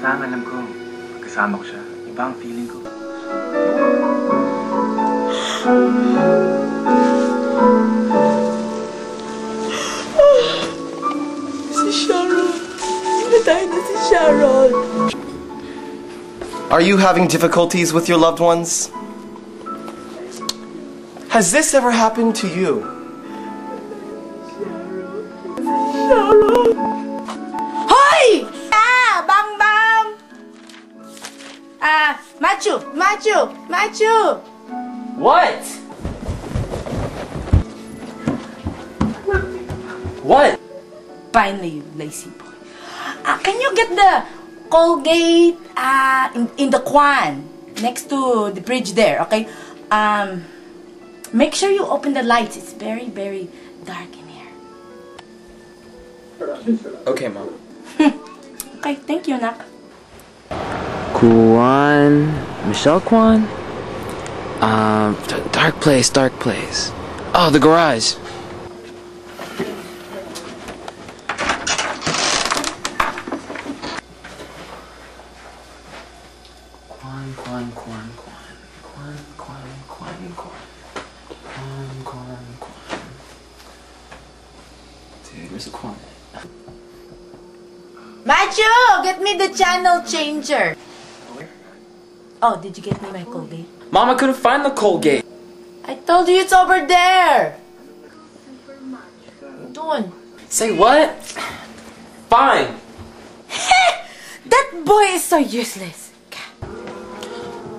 lang, alam ko, kasama ko siya. Iba ang feeling ko. Si Sharon. Namatay na si Sharon. Are you having difficulties with your loved ones? Has this ever happened to you? Machu! Machu! Machu! What? What? Finally, you lazy boy. Ah, can you get the Colgate ah in, in the Kwan next to the bridge there, okay? Um, make sure you open the lights. It's very, very dark in here. Okay, mom. Okay, thank you, Nak. Kwan. Michelle Kwan? Um, d- dark place, dark place. Oh, the garage. Kwan, Kwan, Kwan, Kwan. Kwan, Kwan, Kwan, Kwan. Kwan, Kwan, Kwan. Dude, where's the Kwan? Machu, get me the channel changer. Oh, did you get me my Colgate? Mom, I couldn't find the Colgate. I told you it's over there. Doon. Say what? Fine. That boy is so useless.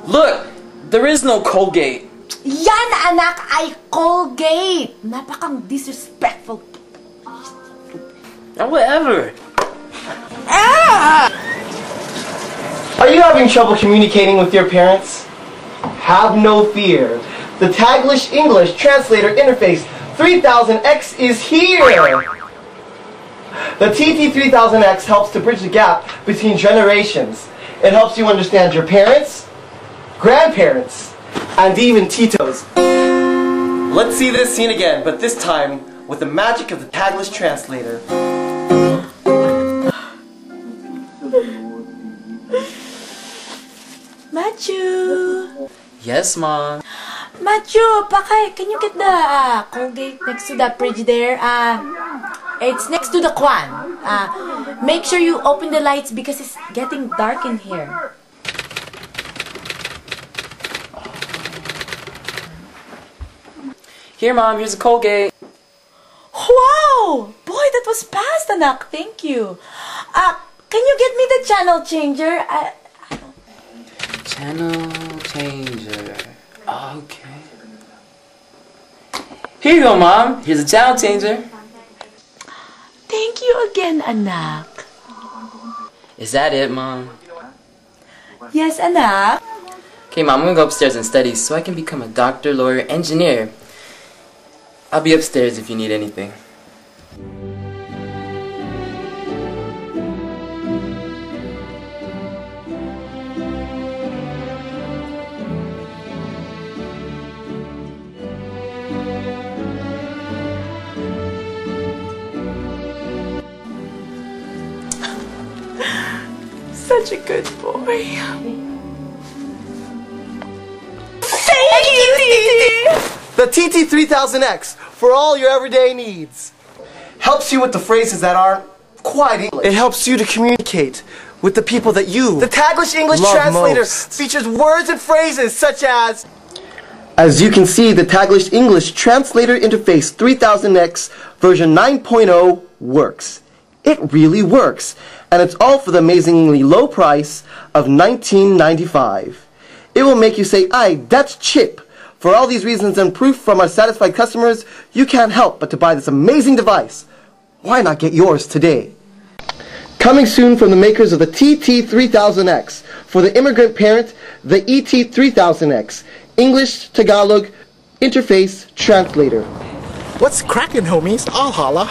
Look, there is no Colgate. Yan, anak, ay Colgate. Napakang disrespectful. Now, whatever. Are having trouble communicating with your parents? Have no fear. The Taglish English Translator Interface 3000X is here! The TT3000X helps to bridge the gap between generations. It helps you understand your parents, grandparents, and even Tito's. Let's see this scene again, but this time with the magic of the Taglish Translator. Machu. Yes, Mom. Machu, Pakay, can you get the uh, Colgate next to that bridge there? Uh, it's next to the Kwan. Uh, make sure you open the lights because it's getting dark in here. Here, Mom, here's a Colgate. Wow! Boy, that was fast, anak. Thank you. Uh, can you get me the channel changer? Uh, Channel changer. Ah, okay. Here you go, Mom. Here's a channel changer. thank you again, anak. Is that it, Mom? Yes, anak. Okay, Mom, I'm gonna go upstairs and study so I can become a doctor, lawyer, engineer. I'll be upstairs if you need anything. Such a good boy. Thank you, Titi. The TT3000X for all your everyday needs. Helps you with the phrases that aren't quite English. It helps you to communicate with the people that you. The Taglish English love Translator most. features words and phrases such as. As you can see, the Taglish English Translator Interface 3000X version 9.0 works. It really works, and it's all for the amazingly low price of $19.95. It will make you say, "Aye, that's chip." For all these reasons and proof from our satisfied customers, you can't help but to buy this amazing device. Why not get yours today? Coming soon from the makers of the TT3000X. For the immigrant parent, the ET3000X. English Tagalog Interface Translator. What's cracking, homies? I'll holla.